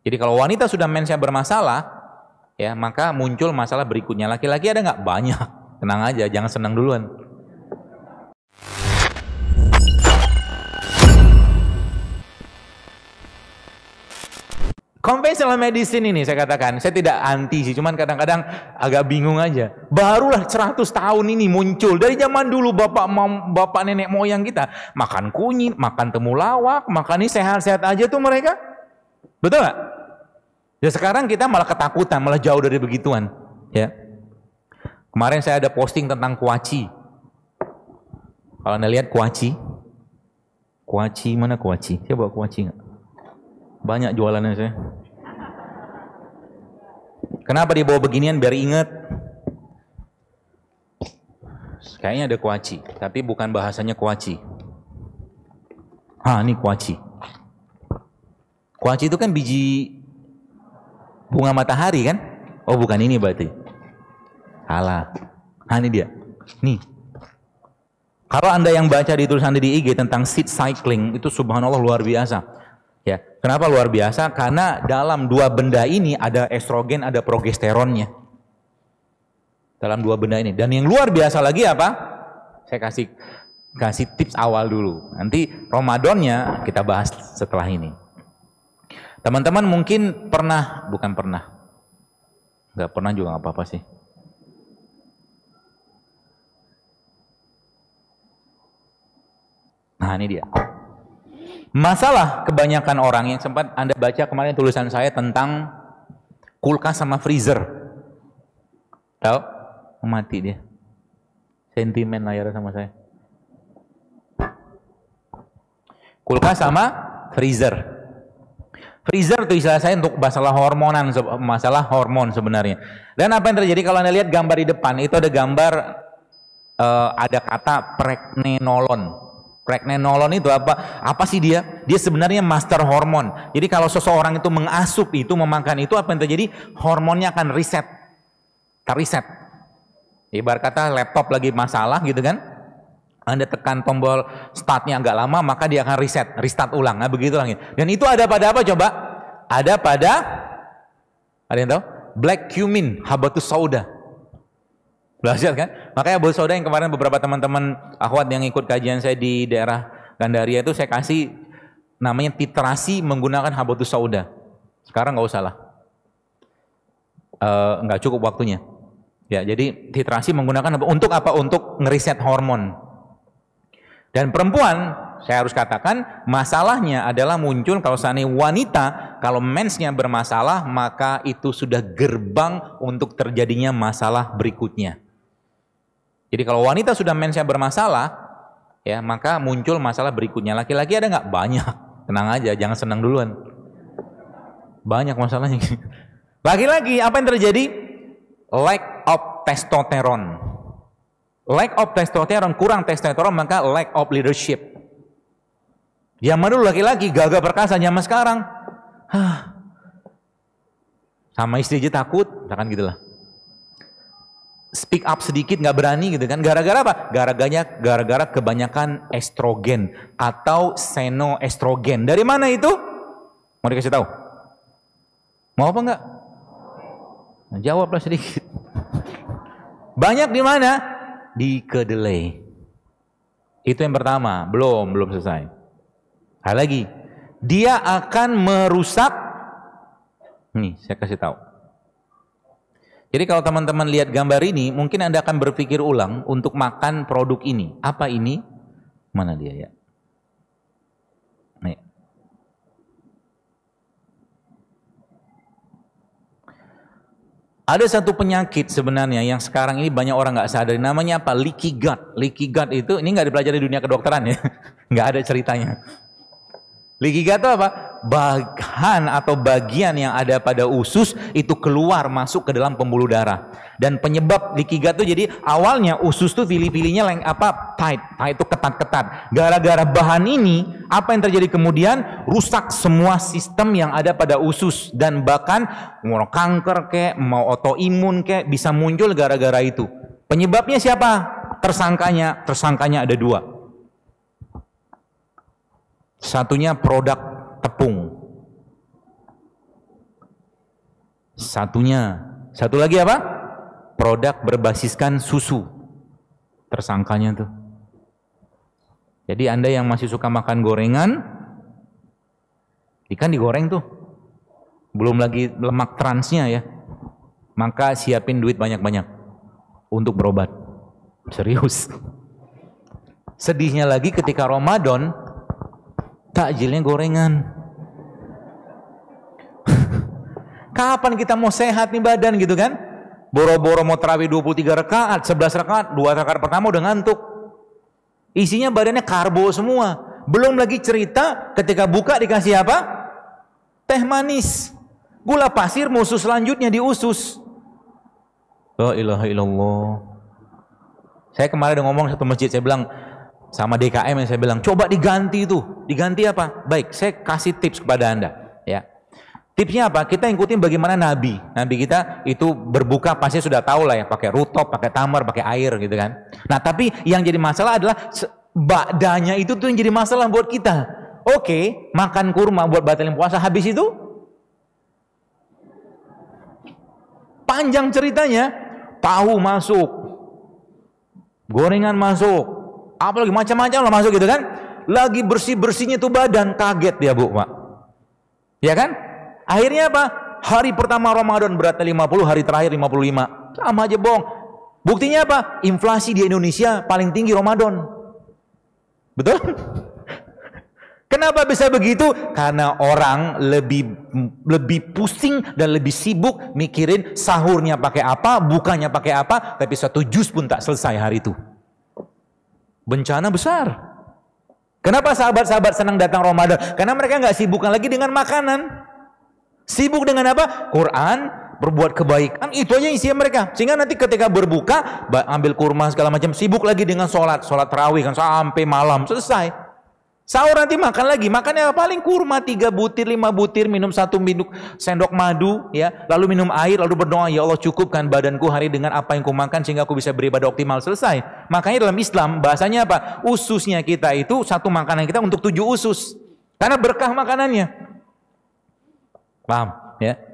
Jadi kalau wanita sudah mensnya bermasalah, ya maka muncul masalah berikutnya. Laki-laki ada nggak? Banyak. Tenang aja, jangan senang duluan. Conventional medicine ini saya katakan, saya tidak anti sih, cuman kadang-kadang agak bingung aja. Barulah 100 tahun ini muncul dari zaman dulu bapak bapak nenek moyang kita makan kunyit, makan temulawak, makan ini sehat-sehat aja tuh mereka. Betul nggak? Ya sekarang kita malah ketakutan, malah jauh dari begituan. Ya. Kemarin saya ada posting tentang kuaci. Kalau anda lihat kuaci, kuaci mana kuaci? Saya bawa kuaci nggak? Banyak jualannya saya. Kenapa dia bawa beginian biar ingat? Kayaknya ada kuaci, tapi bukan bahasanya kuaci. Ah, ini kuaci. Kuaci itu kan biji bunga matahari kan? Oh, bukan ini berarti. Salah. Ah, ini dia. Nih. Kalau Anda yang baca di tulisan di IG tentang seed cycling, itu subhanallah luar biasa. Ya, kenapa luar biasa? Karena dalam dua benda ini ada estrogen, ada progesteronnya. Dalam dua benda ini. Dan yang luar biasa lagi apa? Saya kasih kasih tips awal dulu. Nanti Ramadannya kita bahas setelah ini. Teman-teman mungkin pernah, bukan pernah. Enggak pernah juga nggak apa-apa sih. Nah ini dia. Masalah kebanyakan orang yang sempat Anda baca kemarin tulisan saya tentang kulkas sama freezer. Tahu? Mati dia. Sentimen layar sama saya. Kulkas sama freezer. Freezer itu istilah saya untuk masalah hormonan, masalah hormon sebenarnya. Dan apa yang terjadi kalau Anda lihat gambar di depan, itu ada gambar uh, ada kata pregnenolon. Pregnenolon itu apa? Apa sih dia? Dia sebenarnya master hormon. Jadi kalau seseorang itu mengasup itu, memakan itu, apa yang terjadi? Hormonnya akan reset. Terreset. Ibarat kata laptop lagi masalah gitu kan. Anda tekan tombol startnya agak lama, maka dia akan reset, restart ulang. Nah begitu lagi. Dan itu ada pada apa coba? Ada pada, ada yang tahu? Black cumin, habatus sauda. Belajar kan? Makanya Abu Sauda yang kemarin beberapa teman-teman akhwat yang ikut kajian saya di daerah Gandaria itu saya kasih namanya titrasi menggunakan habatus sauda. Sekarang nggak usah lah. Uh, nggak cukup waktunya. Ya, jadi titrasi menggunakan? Untuk apa? Untuk ngeriset hormon. Dan perempuan, saya harus katakan, masalahnya adalah muncul kalau seandainya wanita, kalau mensnya bermasalah, maka itu sudah gerbang untuk terjadinya masalah berikutnya. Jadi kalau wanita sudah mensnya bermasalah, ya maka muncul masalah berikutnya. Laki-laki ada nggak? Banyak. Tenang aja, jangan senang duluan. Banyak masalahnya. Laki-laki apa yang terjadi? Lack of testosteron. Lack of testosteron, kurang testosteron maka lack of leadership. Zaman dulu laki-laki gagah perkasa zaman sekarang. Hah. Sama istri aja takut, kan gitulah speak up sedikit nggak berani gitu kan. Gara-gara apa? Gara-garanya gara-gara kebanyakan estrogen atau senoestrogen. Dari mana itu? Mau dikasih tahu? Mau apa enggak nah, jawablah sedikit. Banyak di mana di kedelai itu yang pertama belum belum selesai hal lagi dia akan merusak nih saya kasih tahu jadi kalau teman-teman lihat gambar ini, mungkin Anda akan berpikir ulang untuk makan produk ini. Apa ini? Mana dia ya? Nih. Ada satu penyakit sebenarnya yang sekarang ini banyak orang nggak sadar. Namanya apa? Leaky gut. Leaky gut itu ini nggak dipelajari di dunia kedokteran ya, nggak ada ceritanya. Gut itu apa? bahan atau bagian yang ada pada usus itu keluar masuk ke dalam pembuluh darah. Dan penyebab gut itu jadi awalnya usus tuh pilih-pilihnya leng apa? Tight. Tight itu ketat-ketat. Gara-gara bahan ini apa yang terjadi kemudian? Rusak semua sistem yang ada pada usus. Dan bahkan mau kanker kayak mau autoimun kayak bisa muncul gara-gara itu. Penyebabnya siapa? Tersangkanya. Tersangkanya ada dua satunya produk tepung. satunya. Satu lagi apa? Produk berbasiskan susu. Tersangkanya tuh. Jadi Anda yang masih suka makan gorengan, ikan digoreng tuh. Belum lagi lemak transnya ya. Maka siapin duit banyak-banyak untuk berobat. Serius. Sedihnya lagi ketika Ramadan, takjilnya gorengan. Kapan kita mau sehat nih badan gitu kan? Boro-boro mau terawih 23 rakaat, 11 rakaat, 2 rakaat pertama udah ngantuk. Isinya badannya karbo semua. Belum lagi cerita ketika buka dikasih apa? Teh manis. Gula pasir musuh selanjutnya di usus. La ilaha illallah. Saya kemarin udah ngomong satu masjid, saya bilang sama DKM yang saya bilang, coba diganti itu. Diganti apa? Baik, saya kasih tips kepada Anda. Ya, Tipsnya apa? Kita ikutin bagaimana Nabi. Nabi kita itu berbuka pasti sudah tahu lah ya, pakai rutop, pakai tamar, pakai air gitu kan. Nah tapi yang jadi masalah adalah bakdanya itu tuh yang jadi masalah buat kita. Oke, makan kurma buat batalin puasa habis itu panjang ceritanya, tahu masuk, gorengan masuk, apalagi macam-macam lah masuk gitu kan. Lagi bersih-bersihnya tuh badan kaget dia bu, pak. Ya kan? Akhirnya apa? Hari pertama Ramadan beratnya 50, hari terakhir 55. Sama aja bohong. Buktinya apa? Inflasi di Indonesia paling tinggi Ramadan. Betul? Kenapa bisa begitu? Karena orang lebih lebih pusing dan lebih sibuk mikirin sahurnya pakai apa, bukanya pakai apa, tapi satu jus pun tak selesai hari itu. Bencana besar. Kenapa sahabat-sahabat senang datang Ramadan? Karena mereka nggak sibukkan lagi dengan makanan. Sibuk dengan apa? Quran, berbuat kebaikan, itu aja isinya mereka. Sehingga nanti ketika berbuka, ambil kurma segala macam, sibuk lagi dengan sholat, sholat terawih kan sampai malam selesai. Sahur nanti makan lagi, makannya paling kurma tiga butir, lima butir, minum satu minum sendok madu, ya, lalu minum air, lalu berdoa, ya Allah cukupkan badanku hari dengan apa yang kumakan sehingga aku bisa beribadah optimal selesai. Makanya dalam Islam bahasanya apa? Ususnya kita itu satu makanan kita untuk tujuh usus, karena berkah makanannya. Paham? Ya.